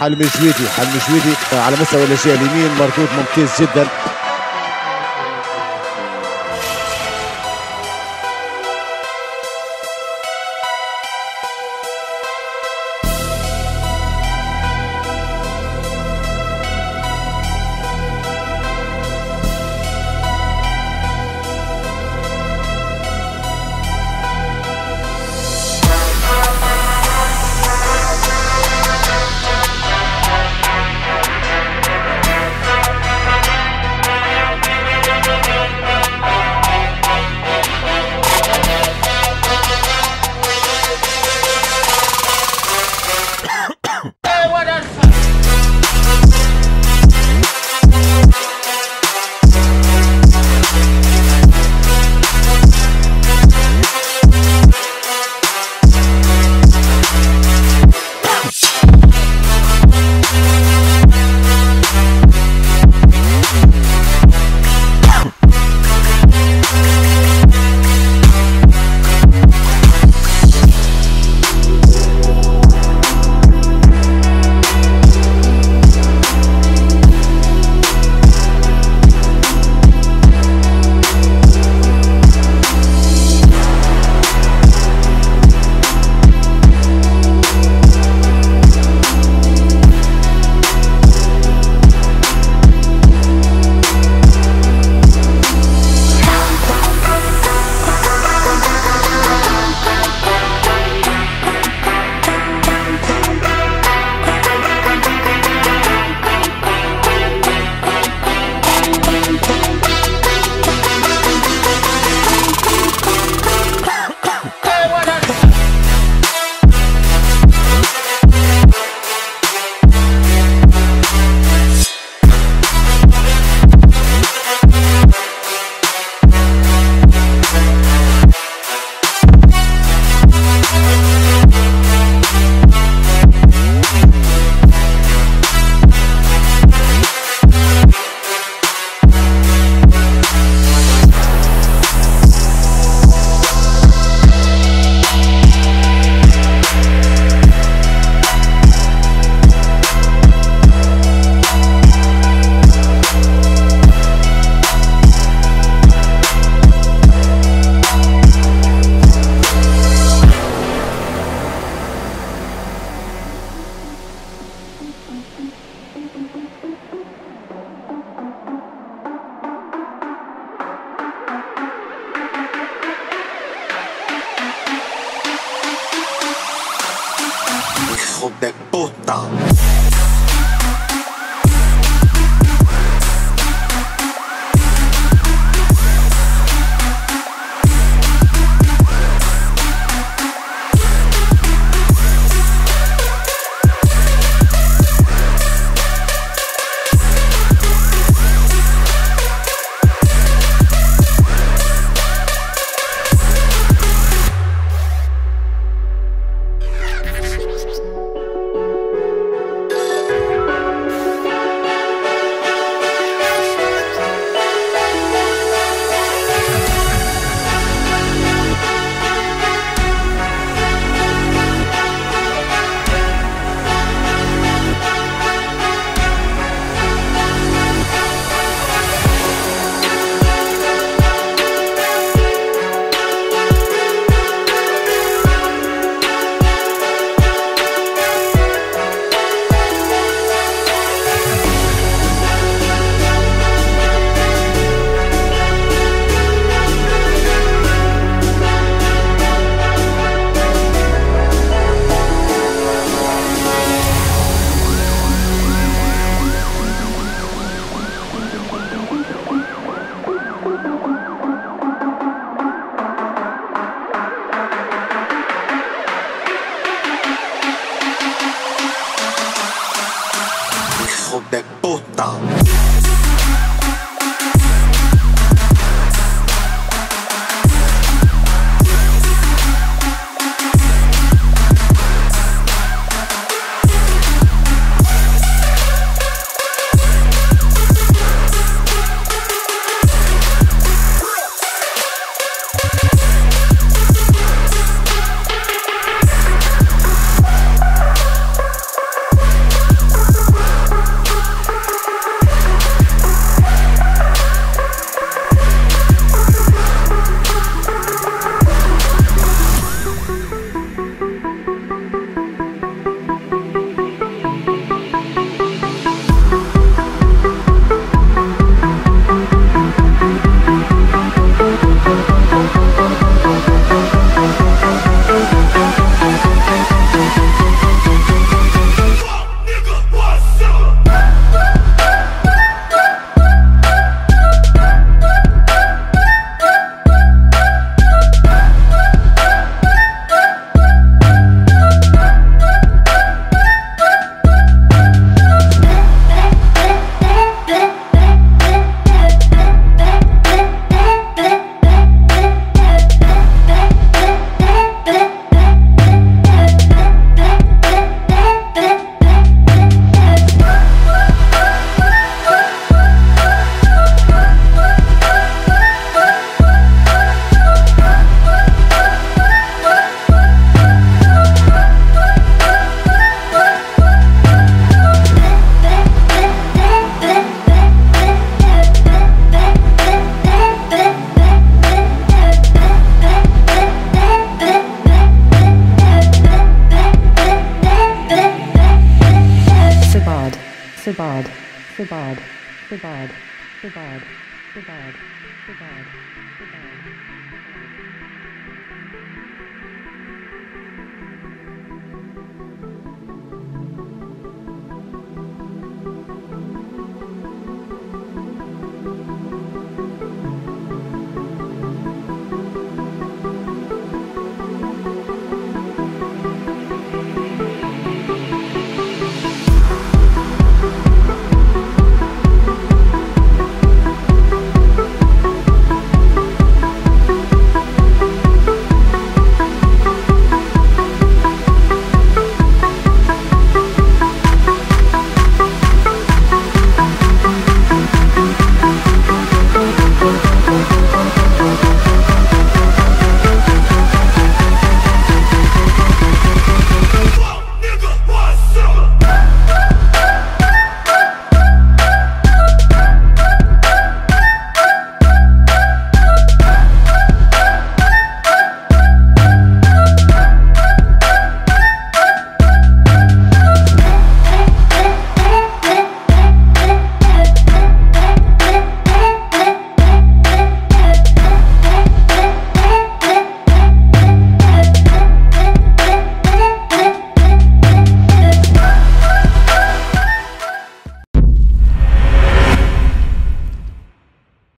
حلمي جويدي حلمي جويدي على مستوى الجهه اليمين مردود ممتاز جدا. De puta. provide, provide, provide, provide, provide.